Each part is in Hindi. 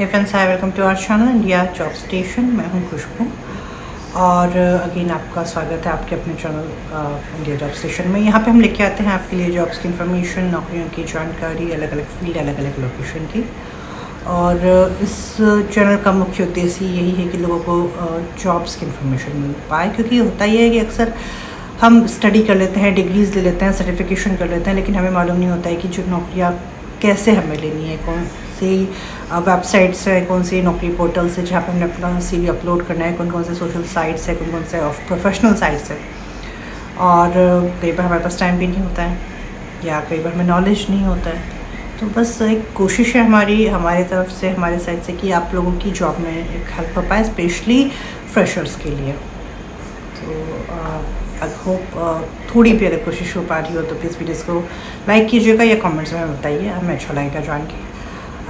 Hey friends hi welcome to our channel India job station मैं हूँ खुशबू। और अगेन आपका स्वागत है आपके अपने चैनल इंडिया जॉब स्टेशन में। यहाँ पे हम लेके आते हैं आपके लिए जॉब्स की इन्फॉर्मेशन नौकरियों की जानकारी अलग अलग फ़ील्ड अलग अलग लोकेशन की। और इस चैनल का मुख्य उद्देश्य यही है कि लोगों को जॉब्स की इन्फॉर्मेशन मिल पाए। क्योंकि होता ही है कि अक्सर हम स्टडी कर लेते हैं डिग्रीज़ ले लेते हैं सर्टिफिकेशन कर लेते हैं, लेकिन हमें मालूम नहीं होता है कि जो नौकरियाँ कैसे हमें लेनी है, कौन सी वेबसाइट्स हैं कौन सी नौकरी पोर्टल्स है जहाँ पर हमने अपना सी अपलोड करना है कौन कौन से सोशल साइट्स है कौन कौन से ऑफ़ प्रोफेशनल साइट्स है। और कई बार हमारे पास टाइम भी नहीं होता है, या कई बार हमें नॉलेज नहीं होता है। तो बस एक कोशिश है हमारी, हमारे तरफ़ से, हमारे साइड से कि आप लोगों की जॉब में एक हेल्प हो पाए स्पेशली फ्रेशर्स के लिए। तो आई होप थोड़ी भी अगर कोशिश हो पा रही हो तो प्लीज़ वीडियोज़ को लाइक कीजिएगा या कमेंट्स में बताइए, हमें अच्छा लगेगा जान के।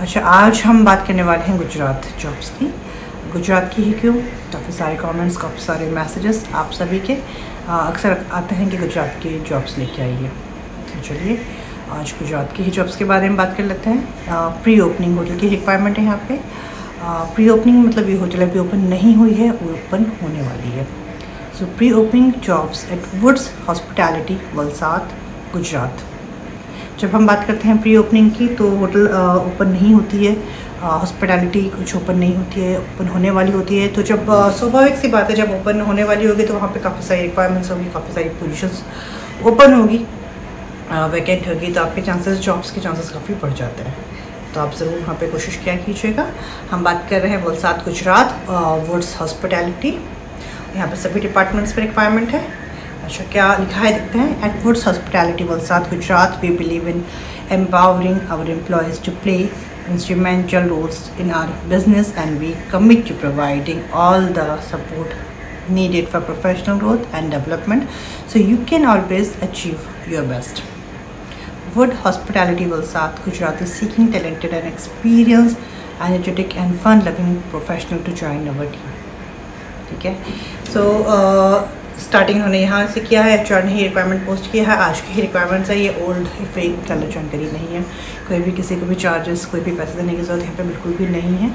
अच्छा आज हम बात करने वाले हैं गुजरात जॉब्स की। गुजरात की ही क्यों? काफ़ी सारे कमेंट्स काफ़ी सारे मैसेजेस आप सभी के अक्सर आते हैं कि गुजरात की जॉब्स लेके आइए। तो चलिए, आज गुजरात की ही जॉब्स के बारे में बात कर लेते हैं। प्री ओपनिंग होटल की रिक्वायरमेंट है यहाँ पे। प्री ओपनिंग मतलब ये होटल अभी ओपन नहीं हुई है, वो ओपन होने वाली है। So pre opening jobs at Woods hospitality Valsad Gujarat. जब हम बात करते हैं प्री ओपनिंग की तो होटल ओपन नहीं होती है। हॉस्पिटैलिटी कुछ ओपन नहीं होती है ओपन होने वाली होती है। तो जब स्वाभाविक सी बात है, जब ओपन होने वाली होगी तो वहाँ पे काफ़ी सारी रिक्वायरमेंट्स होगी, काफ़ी सारी पोजीशंस ओपन होगी। वैकेंट होगी तो आपके चांसेस जॉब्स के चांसेस काफ़ी बढ़ जाते हैं। तो आप ज़रूर वहाँ पे कोशिश किया कीजिएगा। हम बात कर रहे हैं वलसाद, गुजरात वर्ड्स हॉस्पिटैलिटी यहाँ पर सभी डिपार्टमेंट्स पर रिक्वायरमेंट है। अच्छा क्या लिखा है देखते हैं? At Woods hospitality Valsad Gujarat. We believe in empowering our employees to play instrumental roles in our business and we commit to providing all the support needed for professional growth and development so you can always achieve your best Wood hospitality Valsad Gujarat is seeking talented and experience energetic and fun loving professional to join our team ठीक है? सो स्टार्टिंग उन्होंने यहाँ से किया है एच ने ही रिक्वायरमेंट पोस्ट किया है, आज की ही रिक्वायरमेंट्स है, ये ओल्ड फेक कलर जानकारी नहीं है। कोई भी किसी को भी चार्जेस कोई भी पैसे देने की ज़रूरत यहाँ पे बिल्कुल भी नहीं है।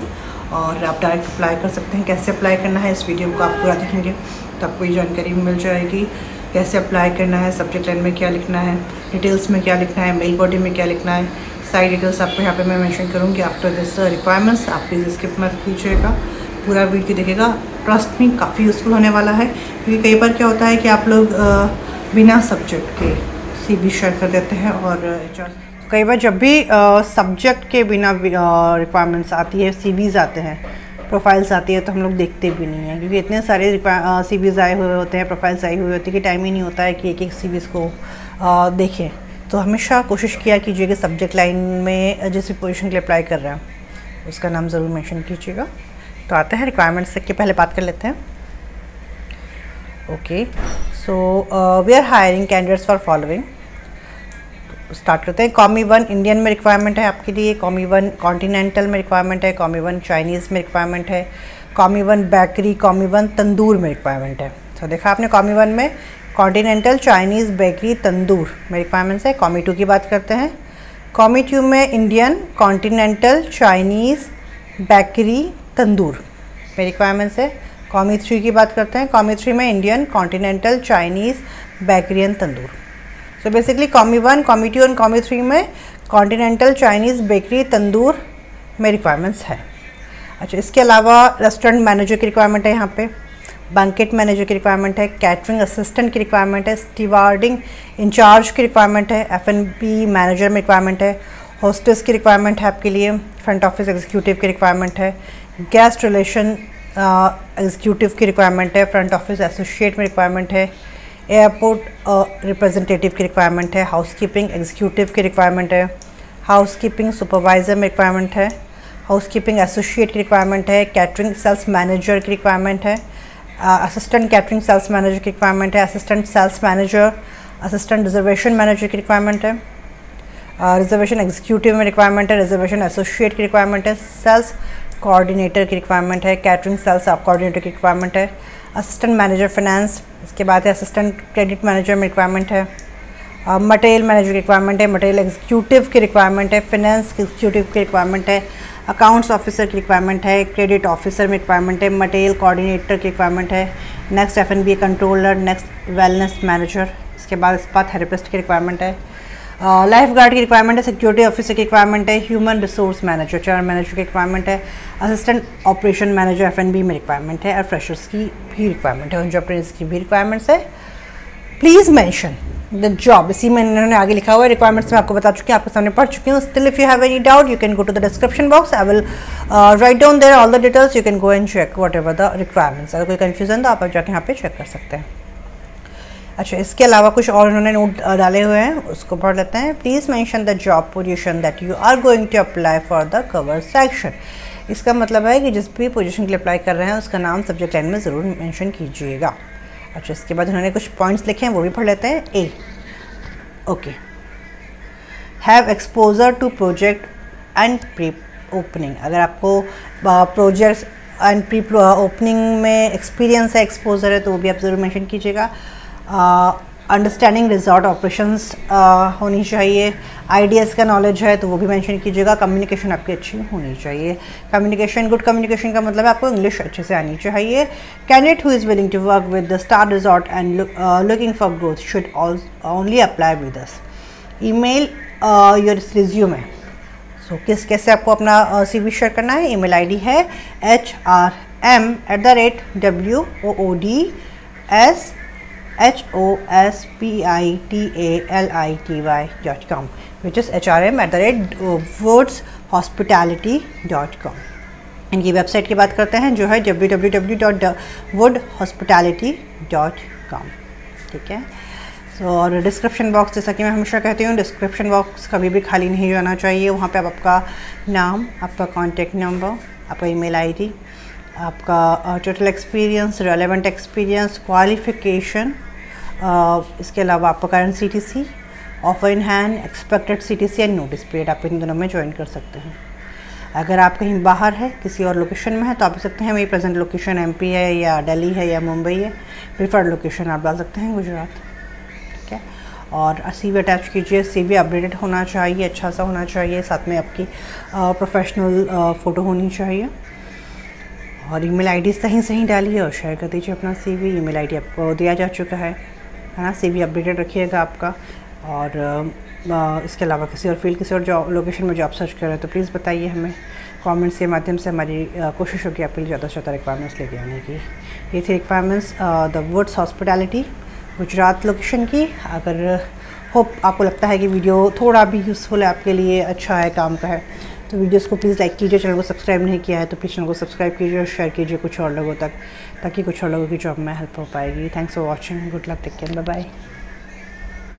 और आप डायरेक्ट अप्लाई कर सकते हैं, कैसे अप्लाई करना है, इस वीडियो को आप पूरा देखेंगे तो आपको ये जानकारी मिल जाएगी। कैसे अप्लाई करना है सब्जेक्ट लाइन में क्या लिखना है डिटेल्स में क्या लिखना है मेल बॉडी में क्या लिखना है, सारी डिटेल्स आपको यहाँ पे मैं मेंशन करूँगी। आफ्टर दिस रिक्वायरमेंट्स आप प्लीज़ स्किप मत कीजिएगा। पूरा वीडियो देखेगा। ट्रस्ट में काफ़ी यूज़फुल होने वाला है। क्योंकि कई बार क्या होता है कि आप लोग बिना सब्जेक्ट के सी बी शेयर कर देते हैं और कई बार जब भी सब्जेक्ट के बिना रिक्वायरमेंट्स आती है सी आते हैं प्रोफाइल्स आती है तो हम लोग देखते भी नहीं हैं। क्योंकि इतने सारे सी वीज़ आए हुए होते हैं प्रोफाइल्स आई हुई होती है कि टाइम ही नहीं होता है कि एक एक सी को देखें। तो हमेशा कोशिश किया कीजिए कि सब्जेक्ट लाइन में जिस भी पोजीशन के लिए अप्लाई कर रहे हैं, उसका नाम ज़रूर मेंशन कीजिएगा। तो आते हैं रिक्वायरमेंट्स के, पहले बात कर लेते हैं। Okay so we are hiring candidates for following start करते हैं। कॉमी वन इंडियन में रिक्वायरमेंट है आपके लिए। कॉमी वन कॉन्टीनेंटल में रिक्वायरमेंट है। कॉमी वन चाइनीज़ में रिक्वायरमेंट है। Commis one bakery commis one tandoor में रिक्वायरमेंट है। तो देखा आपने कॉमी वन में? कॉन्टीनेंटल चाइनीज़ बेकरी तंदूर में रिक्वायरमेंट्स है। कॉमी टू की बात करते हैं। कॉमी टू में Indian continental Chinese bakery tandoor. में रिक्वायरमेंट्स है कॉमी थ्री की बात करते हैं। कॉमी थ्री में Indian continental Chinese bakery and tandoor. So basically commis one commis two and commis three में कॉन्टीनेंटल चाइनीज़ बेकरी तंदूर में रिक्वायरमेंट्स है। अच्छा इसके अलावा रेस्टोरेंट मैनेजर की रिक्वायरमेंट है यहाँ पे। बैंकेट मैनेजर की रिक्वायरमेंट है कैटरिंग असिस्टेंट की रिक्वायरमेंट है स्टीवार्डिंग इंचार्ज की रिक्वायरमेंट है एफ़ मैनेजर में रिक्वायरमेंट है होस्टेस की रिक्वायरमेंट है आपके लिए फ्रंट ऑफ़िस एग्जीक्यूटिव की रिक्वायरमेंट है गेस्ट रिलेशन एग्जीक्यूटिव की रिक्वायरमेंट है फ्रंट ऑफ़िस एसोसिएट में रिक्वायरमेंट है एयरपोर्ट रिप्रेजेंटेटिव की रिक्वायरमेंट है हाउस कीपिंग एग्जीक्यूटिव की रिक्वायरमेंट है हाउस कीपिंग सुपरवाइज़र में रिक्वायरमेंट है हाउस कीपिंग एसोसिएट की रिक्वायरमेंट है कैटरिंग सेल्स मैनेजर की रिक्वायरमेंट है असिस्टेंट कैटरिंग सेल्स मैनेजर की रिक्वायरमेंट है assistant sales manager assistant reservation manager की रिक्वायरमेंट है रिजर्वेशन एग्जीक्यूटिव में रिक्वायरमेंट है रिजर्वेशन एसोसिएट की रिक्वायरमेंट है सेल्स कोऑर्डिनेटर की रिक्वायरमेंट है कैटरिंग सेल्स कोऑर्डिनेटर की रिक्वायरमेंट है असिस्टेंट मैनेजर फाइनेंस इसके बाद है असिस्टेंट क्रेडिट मैनेजर में रिक्वायरमेंट है मटेरियल मैनेजर की रिक्वायरमेंट है मटेरियल एग्जीक्यूटिव की रिक्वायरमेंट है फिनेंस एग्जीक्यूटिव की रिक्वायरमेंट है अकाउंट्स ऑफिसर की रिक्वायरमेंट है क्रेडिट ऑफिसर में रिक्वायरमेंट है मटेरियल कोऑर्डिनेटर की रिक्वायरमेंट है next F controller next wellness manager इसके बाद बात थेरेपिस्ट की रिक्वायरमेंट है। लाइफ गार्ड की रिक्वायरमेंट है सिक्योरिटी ऑफिसर की रिक्वायरमेंट है ह्यूमन रिसोर्स मैनेजर चार मैनेजर की रिक्वायरमेंट है assistant operation manager F N B में रिक्वायरमेंट है और फ्रेशर्स की भी रिक्वायरमेंट है एंटरप्रेन्स की भी रिक्वायरमेंट्स है। प्लीज़ मैंशन द जॉब इसी में इन्होंने आगे लिखा हुआ है रिक्वायरमेंट्स मैं आपको बता चुकी हूँ, आपके सामने पढ़ चुकी हूँ still if you have any doubt you can go to the description box I will write down there all the details you can go and check whatever the requirements अगर कोई कन्फ्यूज़न तो आप जाके यहाँ पे चेक कर सकते हैं। अच्छा इसके अलावा कुछ और उन्होंने नोट डाले हुए हैं, उसको पढ़ लेते हैं। Please mention the job position that you are going to apply for the cover section इसका मतलब है कि जिस भी पोजीशन के लिए अप्लाई कर रहे हैं, उसका नाम सब्जेक्ट लाइन में ज़रूर मेंशन कीजिएगा। अच्छा इसके बाद उन्होंने कुछ पॉइंट्स लिखे हैं, वो भी पढ़ लेते हैं। A okay have exposure to project and pre opening अगर आपको प्रोजेक्ट्स एंड प्री ओपनिंग में एक्सपीरियंस है एक्सपोजर है तो वो भी आप ज़रूर मेंशन कीजिएगा। अंडरस्टैंडिंग रिजॉर्ट ऑपरेशंस होनी चाहिए। आइडियाज़ का नॉलेज है तो वो भी मेंशन कीजिएगा। कम्युनिकेशन आपकी अच्छी होनी चाहिए। कम्युनिकेशन गुड कम्युनिकेशन का मतलब आपको इंग्लिश अच्छे से आनी चाहिए। Candidate who is willing to work with the star resort and looking for growth should only apply with this email your resume है सो किस, कैसे आपको अपना सी वी शेयर करना है? ई मेल आई डी है H R M at the rate W O D S h o s p i L I T Y dot com which com H R M at the rate words hospitality dot com इनकी वेबसाइट की बात करते हैं, जो है W W W dot Wood hospitality dot com ठीक है? तो और डिस्क्रिप्शन बॉक्स जैसा कि मैं हमेशा कहती हूँ डिस्क्रिप्शन बॉक्स कभी भी खाली नहीं जाना चाहिए। वहाँ पे आप आपका नाम, आपका कॉन्टेक्ट नंबर आपका ईमेल आईडी आपका total experience relevant experience qualification इसके अलावा आपका current C T C offer in hand expected C T C and notice period आप इन दोनों में ज्वाइन कर सकते हैं। अगर आप कहीं बाहर है, किसी और लोकेशन में है तो आप सकते हैं मेरी प्रेजेंट लोकेशन एमपी है या दिल्ली है या मुंबई है। प्रीफर्ड लोकेशन आप डाल सकते हैं गुजरात, ठीक है? और सी वी अटैच कीजिए सी वी अपडेटेड होना चाहिए अच्छा सा होना चाहिए, साथ में आपकी प्रोफेशनल फ़ोटो होनी चाहिए। और ईमेल आईडी सही सही डालिए और शेयर कर दीजिए अपना सीवी ईमेल आईडी आपको दिया जा चुका है है ना? सी अपडेटेड रखिएगा आपका। और आ, इसके अलावा किसी और फ़ील्ड किसी और जॉब लोकेशन में जॉब सर्च कर रहे हैं तो प्लीज़ बताइए हमें। कमेंट्स के माध्यम से हमारी कोशिश होगी आपके लिए ज़्यादा से ज़्यादा रिक्वायरमेंट्स लेके आने की। ये थी requirements the Woods hospitality Gujarat location की। अगर होप आपको लगता है कि वीडियो थोड़ा भी यूज़फुल है आपके लिए अच्छा है काम का है तो वीडियोस को प्लीज़ लाइक कीजिए चैनल को सब्सक्राइब नहीं किया है तो प्लीज़ चैनल को सब्सक्राइब कीजिए और शेयर कीजिए कुछ और लोगों तक, ताकि कुछ और लोगों की जॉब में हेल्प हो पाएगी। Thanks for watching good luck take care bye bye